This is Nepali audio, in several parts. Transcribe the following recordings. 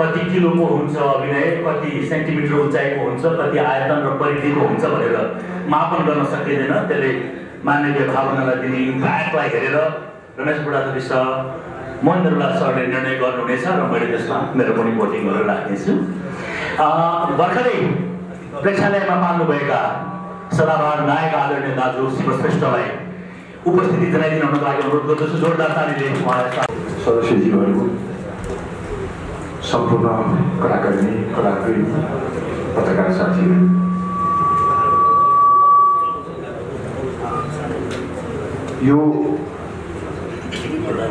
कति किलोको हुन्छ अभिनय कति सेन्टिमिटर उचाइको हुन्छ कति आयतन र परिधिको हुन्छ भनेर मापन गर्न सकिँदैन। त्यसले मानवीय भावनालाई दिने इम्प्याक्टलाई हेरेर रमेश बुढाथोकी सर महेन्द्रला सरले निर्णय गर्नुहुनेछ र मैले त्यसमा मेरो पनि भोटिङ गरेर राख्नेछु। भर्खरै प्रेक्षालयमा पाल्नुभएका सदाबहार नायक आदरणीय दाजु शिवश्रेष्ठलाई उपस्थिति जनाइदिन हुनको लागि अनुरोध गर्दछु। जोरदार तालीले सदस्यज्यूहरूको सम्पूर्ण कलाकर्मी कलाकृति पत्रकार साथीहरू यो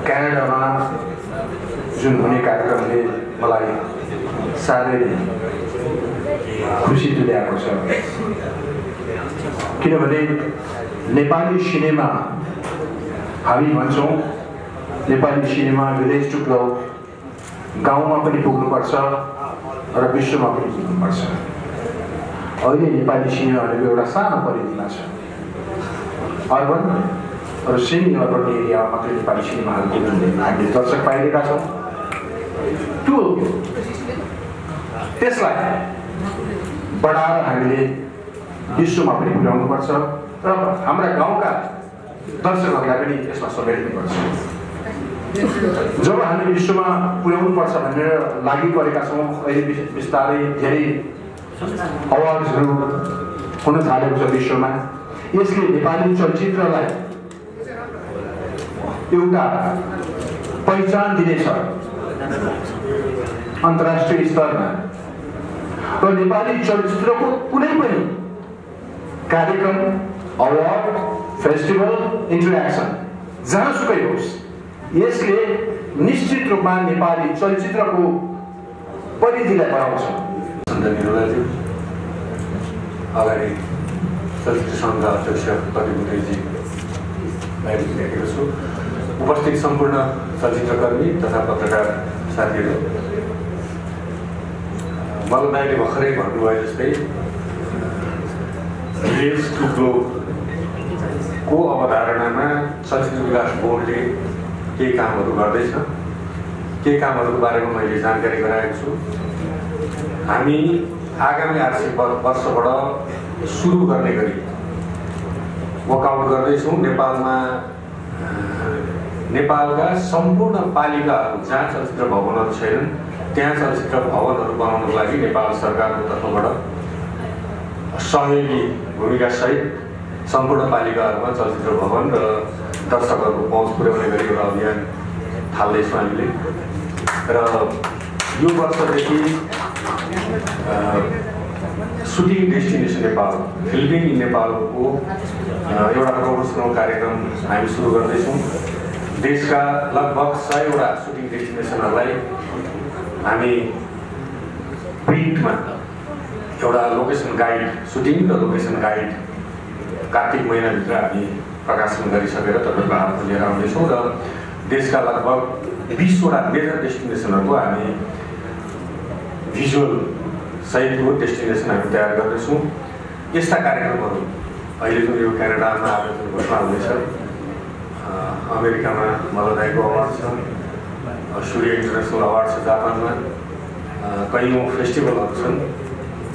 क्यानाडामा जुन हुने कार्यक्रमले मलाई साह्रै खुसी तुल्याएको छ किनभने नेपाली सिनेमा हामी भन्छौँ नेपाली सिनेमा भिलेज टु गाउँमा पनि पुग्नुपर्छ र विश्वमा पनि पुग्नुपर्छ। अहिले नेपाली सिनेमा भनेको एउटा सानो परिधिमा छ। अर्बन र सेमी अर्बन एरियामा मात्रै नेपाली सिनेमाहरू पुग्ने हामीले दर्शक पाइरहेका छौँ। त्यो त्यसलाई बढाएर हामीले विश्वमा पनि पुर्याउनुपर्छ र हाम्रा गाउँका दर्शकहरूलाई पनि यसमा समेट्नुपर्छ। जब हामी विश्वमा पुर्याउनुपर्छ भनेर लागि परेका छौँ अहिले बिस- बिस्तारै धेरै अवार्ड्सहरू हुन थालेको छ विश्वमा। यसले नेपाली चलचित्रलाई एउटा पहिचान दिनेछ अन्तर्राष्ट्रिय स्तरमा। र नेपाली चलचित्रको कुनै पनि कार्यक्रम अवार्ड फेस्टिभल इन्टरेक्सन जहाँसुकै होस् यसले निश्चित रूपमा नेपाली चलचित्रको परिधिलाई बढाउँछ। अगाडि चलचित्र सङ्घका अध्यक्ष छु। उपस्थित सम्पूर्ण चलचित्रकर्मी तथा पत्रकार साथीहरू मल दाईले भर्खरै भन्नुभयो जस्तै देश को अवधारणामा चलचित्र विकास बोर्डले केही कामहरू गर्दैछ। केही कामहरूको बारेमा मैले जानकारी गराएको छु। हामी आगामी आर्थिक वर- वर्षबाट सुरु गर्ने गरी वर्कआउट गर्दैछौँ। नेपालमा नेपालका सम्पूर्ण पालिकाहरू जहाँ चलचित्र भवनहरू छैनन् त्यहाँ चलचित्र भवनहरू बनाउनको लागि नेपाल सरकारको तर्फबाट सहयोगी भूमिकासहित सम्पूर्ण पालिकाहरूमा चलचित्र भवन र दर्शकहरूको पहुँच पुर्याउने गरी एउटा अभियान थाल्दैछौँ हामीले र यो वर्षदेखि shooting destination Nepal filming in नेपालको एउटा प्रमोसनल कार्यक्रम हामी सुरु गर्दैछौँ देशका लगभग सयवटा सुटिङ डेस्टिनेसनहरूलाई हामी प्रिन्टमा एउटा लोकेसन गाइड सुटिङ र लोकेसन गाइड कार्तिक महिनाभित्र हामी प्रकाशन गरिसकेर तपाईँको हातमा लिएर आउँदैछौँ र देशका लगभग बिसवटा मेजर डेस्टिनेसनहरूको हामी भिजुअल सहितको डेस्टिनेसन हामी तयार गर्दैछौँ यस्ता कार्यक्रमहरू अहिले जुन यो क्यानाडामा आयोजन घोषणा हुँदैछ अमेरिकामा मलदाईको अवार्ड छ सूर्य इन्टरनेसनल अवार्ड छ जापानमा कैयौँ फेस्टिभलहरू छन्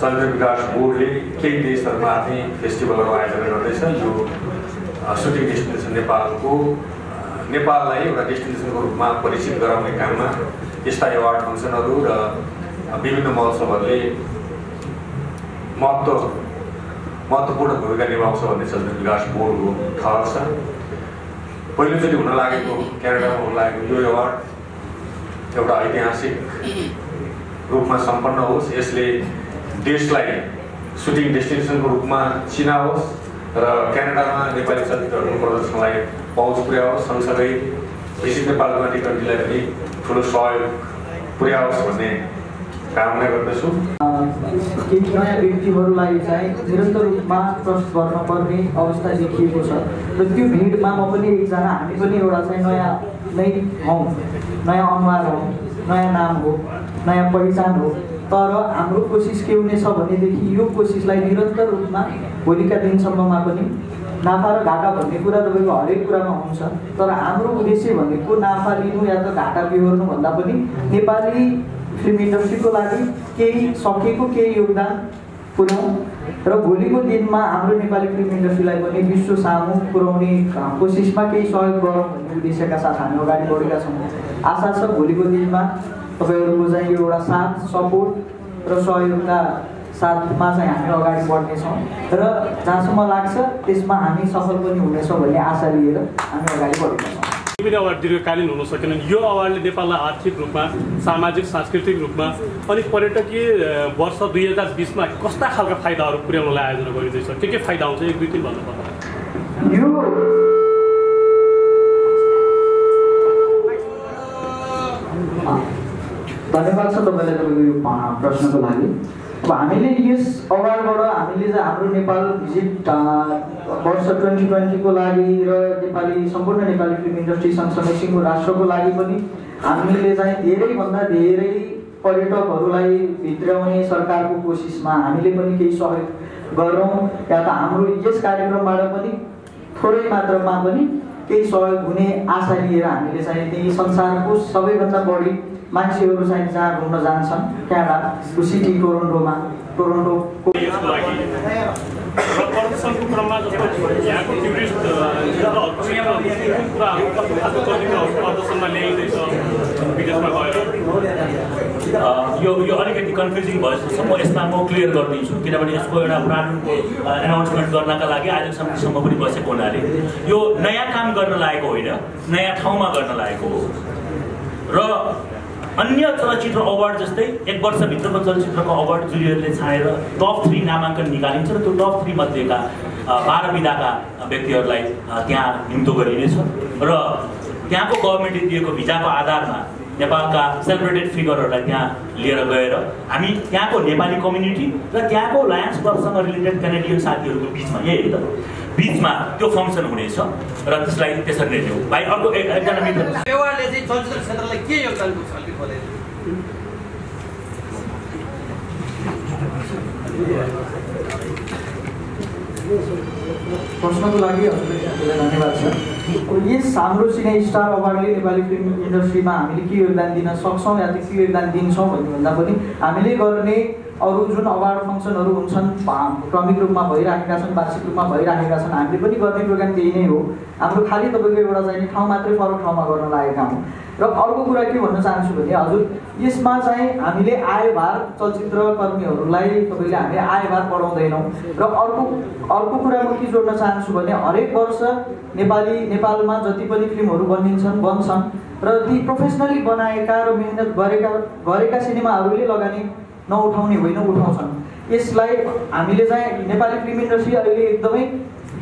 चलचित्र विकास बोर्डले केही देशहरूमा आफ्नै फेस्टिभलहरू आयोजना गर्दैछ यो सुटिङ डेस्टिनेसन नेपालको नेपाललाई एउटा डेस्टिनेसनको रूपमा परिचित गराउने काममा यस्ता एवार्ड फङ्सनहरू र विभिन्न महोत्सवहरूले महत्त्व महत्त्वपूर्ण भूमिका निभाउँछ भन्ने चलचित्र विकास बोर्डको ठहर छ। पहिलोचोटि हुन लागेको क्यानाडामा हुन लागेको यो एवार्ड एउटा ऐतिहासिक रूपमा सम्पन्न होस्। यसले देशलाई सुटिङ डेस्टिनेसनको रूपमा चिनाओस्। र क्यानाडामा नेपाली चलचित्रहरूको प्रदर्शनलाई पहुँच पुर्याओस् सँगसँगै विशिष्ट नेपालमा टिकटीलाई पनि ठुलो सहयोग पुर्याओस् भन्ने कामना गर्दछु। केही नयाँ व्यक्तिहरूलाई चाहिँ निरन्तर रूपमा ट्रस्ट गर्न पर्ने अवस्था देखिएको छ। र त्यो भिडमा म पनि एकजना हामी पनि एउटा चाहिँ नयाँ नै हौँ नयाँ अनुहार हो नयाँ नाम हो नयाँ पहिचान हो। तर हाम्रो कोसिस के हुनेछ भनेदेखि यो कोसिसलाई निरन्तर रूपमा भोलिका दिनसम्ममा पनि नाफा र घाटा भन्ने कुरा तपाईँको हरेक कुरामा हुन्छ। तर हाम्रो उद्देश्य भनेको नाफा लिनु या त घाटा बिहोर्नु भन्दा पनि नेपाली फिल्म इन्डस्ट्रीको लागि केही सकेको केही योगदान पुर्याउँ र भोलिको दिनमा हाम्रो नेपाली फिल्म इन्डस्ट्रीलाई पनि विश्व सामु पुर्याउने कोसिसमा केही सहयोग गरौँ भन्ने उद्देश्यका साथ हामी अगाडि बढेका छौँ। आशा छ भोलिको दिनमा तपाईँहरूको चाहिँ यो एउटा साथ सपोर्ट र सहयोगका साथमा चाहिँ हामी अगाडि बढ्नेछौँ। र जहाँसम्म लाग्छ त्यसमा हामी सफल पनि हुनेछौँ भन्ने आशा लिएर हामी अगाडि बढेका छौँ पनि अवार्ड दीर्घकालीन हुन सकेन यो अवार्डले नेपाललाई आर्थिक रूपमा सामाजिक सांस्कृतिक रूपमा अनि पर्यटकीय वर्ष दुई हजार बिसमा कस्ता खालका फाइदाहरू पुर्याउनलाई आयोजना गरिँदैछ? के के फाइदा हुन्छ? एक दुई तिन भन्नु पर्दा यो धन्यवाद छ तपाईँलाई तपाईँको यो प्रश्नको लागि। अब हामीले यस अवार्डबाट हामीले चाहिँ हाम्रो नेपाल भिजिट वर्ष ट्वेन्टी ट्वेन्टीको लागि र नेपाली सम्पूर्ण नेपाली फिल्म इन्डस्ट्री सँगसँगै सिङ्गो राष्ट्रको लागि पनि हामीले चाहिँ धेरैभन्दा धेरै पर्यटकहरूलाई भित्राउने सरकारको कोसिसमा हामीले पनि केही सहयोग गरौँ या त हाम्रो यस कार्यक्रमबाट पनि थोरै मात्रामा पनि केही सहयोग हुने आशा लिएर हामीले चाहिँ त्यही संसारको सबैभन्दा बढी मान्छेहरू चाहिँ जहाँ घुम्न जान्छन् क्यानाडा सिटी टोरन्टोमा। टोरन्टोको र क्रममा जस्तो यहाँको टुरिस्ट कुराहरू कस्तो खालको चलचित्रहरू प्रदर्शनमा ल्याइँदैछ विदेशमा गएर। अ, यो यो अलिकति कन्फ्युजिङ भयो जस्तो छ म यसमा म क्लियर गरिदिन्छु किनभने यसको एउटा पुरानो एनाउन्समेन्ट गर्नका लागि आज समितिसम्म पनि बसेको हुनाले। यो नयाँ काम गर्न लागेको होइन नयाँ ठाउँमा गर्न लागेको हो। र अन्य चलचित्र अवार्ड जस्तै एक वर्षभित्रको चलचित्रको अवार्ड जुरीहरूले छानेर टप थ्री नामाङ्कन निकालिन्छ र त्यो टप थ्री मध्येका बाह्र विधाका व्यक्तिहरूलाई त्यहाँ निम्तो गरिनेछ। र त्यहाँको गभर्मेन्टले दिएको भिजाको आधारमा नेपालका सेलिब्रेटेड फिगरहरूलाई त्यहाँ लिएर गएर हामी त्यहाँको नेपाली कम्युनिटी र त्यहाँको लायन्स क्लबसँग रिलेटेड क्यानेडियन साथीहरूको बिचमा यही हो त। बिचमा त्यो फङ्सन हुनेछ र त्यसलाई त्यसरी नै लिउँ भाइ अर्को एक- एकजना मित्र व्यवहारले चाहिँ चलचित्र क्षेत्रलाई के योगदान पुग्छ अलिक बताइदिनु प्रश्नको लागि हजुरलाई धन्यवाद छ। यस हाम्रो सिने स्टार अवार्डले नेपाली फिल्म इन्डस्ट्रीमा हामीले के योगदान दिन सक्छौँ या त के योगदान दिन्छौँ भन्नुभन्दा पनि हामीले गर्ने अरू जुन अवार्ड फङ्सनहरू हुन्छन् क्रमिक रूपमा भइराखेका छन् वार्षिक रूपमा भइराखेका छन् हामीले पनि गर्ने प्रोग्राम त्यही नै हो। हाम्रो खालि तपाईँको एउटा चाहिँ ठाउँ मात्रै फरक ठाउँमा गर्न लागेका हौँ र अर्को कुरा के भन्न चाहन्छु भने हजुर यसमा चाहिँ हामीले आयभार चलचित्र कर्मीहरूलाई तपाईँले हामीले आयभार बढाउँदैनौँ। र अर्को अर्को कुरा म के जोड्न चाहन्छु भने हरेक वर्ष नेपाली नेपालमा जति पनि फिल्महरू बनिन्छन् बन्छन् र ती प्रोफेसनली बनाएका र मिहिनेत गरेका गरेका सिनेमाहरूले लगानी नउठाउने होइन उठाउँछन्। यसलाई हामीले चाहिँ नेपाली फिल्म इन्डस्ट्री अहिले एकदमै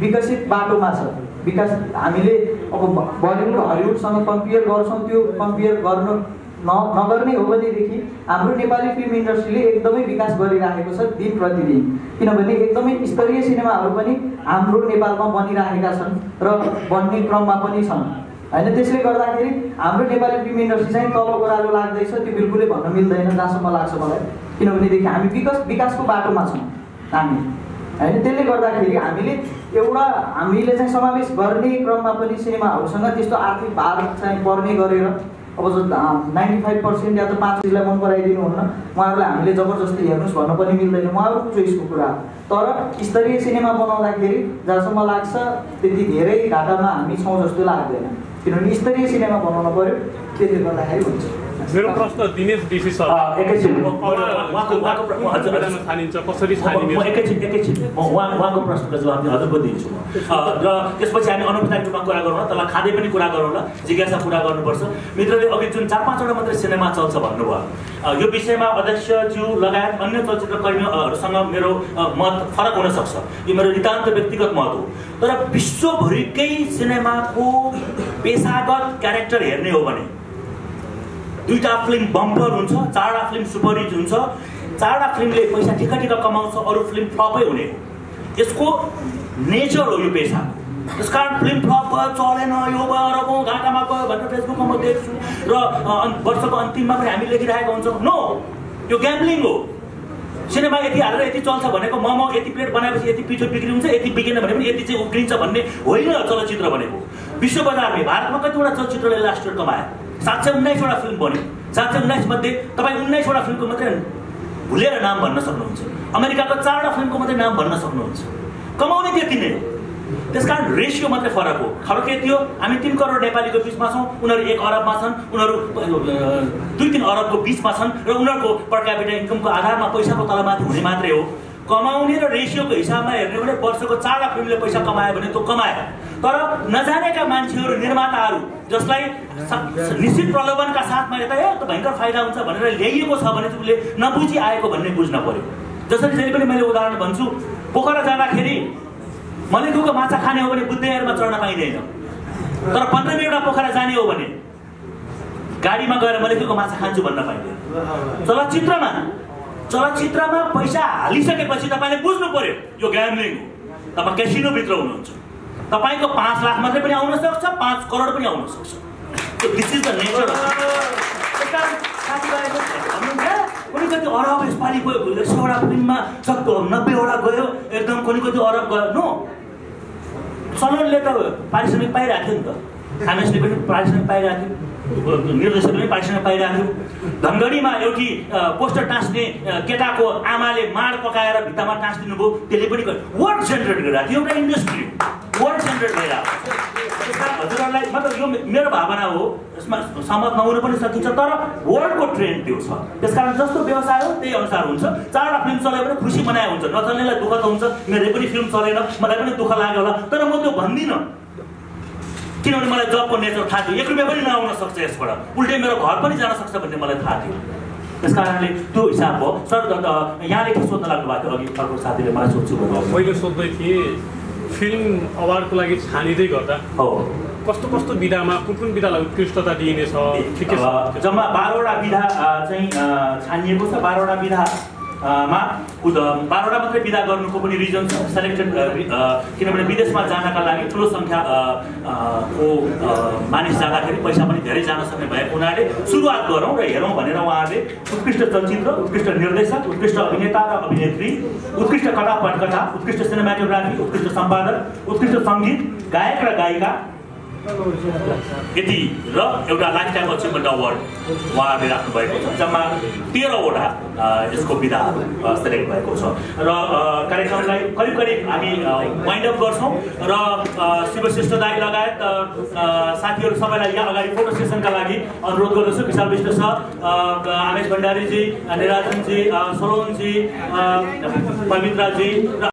विकसित बाटोमा छ। विकास हामीले अब बलिउड हलिउडसँग कम्पेयर गर्छौँ त्यो कम्पेयर गर्न न नगर्ने हो भनेदेखि हाम्रो नेपाली फिल्म इन्डस्ट्रीले एकदमै विकास गरिराखेको छ दिन प्रतिदिन। किनभने एकदमै स्तरीय सिनेमाहरू पनि हाम्रो नेपालमा बनिराखेका छन् र बन्ने क्रममा पनि छन्। होइन त्यसले गर्दाखेरि हाम्रो नेपाली फिल्म इन्डस्ट्री चाहिँ तल ओह्रालो लाग्दैछ त्यो बिल्कुलै भन्न मिल्दैन जहाँसम्म लाग्छ मलाई। किनभनेदेखि हामी विकास विकासको बाटोमा छौँ हामी। होइन त्यसले गर्दाखेरि हामीले एउटा हामीले चाहिँ समावेश गर्ने क्रममा पनि सिनेमाहरूसँग त्यस्तो आर्थिक भार चाहिँ पर्ने गरेर अब नाइन्टी फाइभ पर्सेन्ट या त पाँच चिजलाई मन पराइदिनुहुन्न उहाँहरूलाई हामीले जबरजस्ती हेर्नुहोस् भन्नु पनि मिल्दैन। उहाँहरूको चोइसको कुरा तर स्तरीय सिनेमा बनाउँदाखेरि जहाँसम्म लाग्छ त्यति धेरै घाटामा हामी छौँ जस्तो लाग्दैन। किनभने स्तरीय सिनेमा बनाउनु पऱ्यो त्यसले गर्दाखेरि हुन्छ। मेरो प्रश्न दिनेश डिसी सर। छानिन्छ कसरी म छानिने म एकैछिन एकैछिन म उहाँ उहाँको प्रश्नको जवाब हजुरको दिन्छु म। र त्यसपछि हामी अनौपचारिक रूपमा कुरा गरौँ तल खाँदै पनि कुरा गरौँ ल जिज्ञासा कुरा गर्नुपर्छ। मित्रले अघि जुन चार पाँचवटा मात्रै सिनेमा चल्छ भन्नुभयो यो विषयमा अध्यक्षज्यू लगायत अन्य चलचित्र कर्मीहरूसँग मेरो मत फरक हुन सक्छ यो मेरो नितान्त व्यक्तिगत मत हो। तर विश्वभरिकै सिनेमाको पेसागत क्यारेक्टर हेर्ने हो भने दुईवटा फिल्म बम्पर हुन्छ चारवटा फिल्म सुपरहिट हुन्छ। चारवटा फिल्मले पैसा ठिक्क ठिक्क कमाउँछ अरू फिल्म फ्लपै हुने। यसको नेचर हो यो पेसा। त्यस कारण फिल्म फ्लप भयो चलेन यो भयो अरबौँ घाटामा गयो भनेर फेसबुकमा म देख्छु। र वर्षको अन्तिममा पनि हामी लेखिरहेका हुन्छौँ। नो यो ग्याम्बलिङ हो। सिनेमा यति हालेर यति चल्छ भनेको मोमो यति प्लेट बनाएपछि यति पिठो बिक्री हुन्छ यति बिकेन भने पनि यति चाहिँ उक्रिन्छ भन्ने होइन चलचित्र भनेको। विश्व बजारले भारतमा कतिवटा चलचित्रले लास्ट इयर कमायो? सात सय उन्नाइसवटा फिल्म बन्यो। सात सय उन्नाइस मध्ये तपाईँ उन्नाइसवटा फिल्मको मात्रै भुलेर नाम भन्न सक्नुहुन्छ। अमेरिकाको चारवटा फिल्मको मात्रै नाम भन्न सक्नुहुन्छ। कमाउने त्यति नै हो। त्यस कारण रेसियो मात्रै फरक हो। फरक यति हो हामी तिन करोड नेपालीको बिचमा छौँ उनीहरू एक अरबमा छन् उनीहरू दुई तिन अरबको बिचमा छन् र उनीहरूको पर क्यापिटल इन्कमको आधारमा पैसाको तलमाथि हुने मात्रै हो। कमाउने र रेसियोको हिसाबमा हेर्ने भने वर्षको चारवटा फिल्मले पैसा कमायो भने त्यो कमायो। तर नजानेका मान्छेहरू निर्माताहरू जसलाई निश्चित प्रलोभनका साथमा यता ए त भयङ्कर फाइदा हुन्छ भनेर ल्याइएको छ भने उसले नबुझी आएको भन्ने बुझ्न पर्यो। जसरी जहिले पनि मैले उदाहरण भन्छु पोखरा जाँदाखेरि मलेकुको माछा खाने हो भने बुद्धयारमा चढ्न पाइँदैन। तर पन्ध्र मिनटमा पोखरा जाने हो भने गाडीमा गएर मलेकुको माछा खान्छु भन्न पाइँदैन। चलचित्रमा चलचित्रमा पैसा हालिसकेपछि तपाईँले बुझ्नु पर्यो यो ग्याम्लिङ हो। तपाईँ क्यासिनोभित्र हुनुहुन्छ। तपाईँको पाँच लाख मात्रै पनि आउन सक्छ पाँच करोड पनि आउन सक्छ। दिस इज द नेचर कुनै कति अरब यसपालि गयो सौवटा फिल्ममा सक्दो नब्बेवटा गयो एकदम कुनै कति अरब गयो। नो सलनले त पारिश्रमिक पाइरहेको थियो नि त। खामेसले पनि पारिश्रमिक पाइरहेको थियो निर्देशकले पनि पारिश्रमिक पाइरहेको थियो धनगढीमा एउटी पोस्टर टाँस्ने केटाको आमाले माड पकाएर भित्तामा टाँसिदिनु भयो त्यसले पनि वर्ड जेनेरेट गरिरहेको थियो एउटा इन्डस्ट्री छ त्यस कारण हजुरहरूलाई मतलब यो मेरो भावना हो यसमा सहमत नहुन पनि सकिन्छ तर वर्ल्डको ट्रेन्ड त्यो छ। त्यस कारण जस्तो व्यवसाय हो त्यही अनुसार हुन्छ। चारवटा फिल्म चल्यो भने खुसी मनाए हुन्छ। नचल्नेलाई दुःख त हुन्छ। मेरो पनि फिल्म चलेन मलाई पनि दुःख लाग्यो होला। तर म त्यो भन्दिनँ। किनभने मलाई जबको नेचर थाहा थियो। एक रुपियाँ पनि नआउन सक्छ यसबाट। उल्टै मेरो घर पनि जान सक्छ भन्ने मलाई थाहा थियो। त्यस कारणले त्यो हिसाब भयो सर यहाँले के सोध्न लाग्नु भएको थियो अघि अर्को साथीले मलाई सोध्छु मैले सोध्दै थिएँ फिल्म अवार्डको लागि छानिँदै गर्दा हो। कस्तो कस्तो विधामा कुन कुन विधालाई उत्कृष्टता दिइनेछ? जम्मा बाह्रवटा विधा चाहिँ छानिएको छ। बाह्रवटा विधा मा बाह्रवटा मात्रै विधा गर्नुको पनि रिजन छ सेलेक्टेड किनभने विदेशमा जानका लागि ठुलो सङ्ख्या को मानिस जाँदाखेरि पैसा पनि धेरै जान सक्ने भएको हुनाले सुरुवात गरौँ र हेरौँ भनेर उहाँहरूले उत्कृष्ट चलचित्र उत्कृष्ट निर्देशक उत्कृष्ट अभिनेता र अभिनेत्री उत्कृष्ट कथा पटकथा उत्कृष्ट सिनेमाटोग्राफी उत्कृष्ट सम्पादक उत्कृष्ट सङ्गीत गायक र गायिका यति र एउटा लाइफ टाइम अचिभमेन्ट अवार्ड उहाँहरूले राख्नुभएको छ जम्मा तेह्रवटा यसको विधाहरू सेलेक्ट भएको छ। र कार्यक्रमलाई करिब करिब हामी वाइन्ड अप गर्छौँ र शिवश्रेष्ठ दाई लगायत साथीहरू सबैलाई यहाँ अगाडि फोटो सेसनका लागि अनुरोध गर्दछु। विशाल विष्ट अ, आमेश भण्डारीजी निराजनजी अ, पवित्राजी र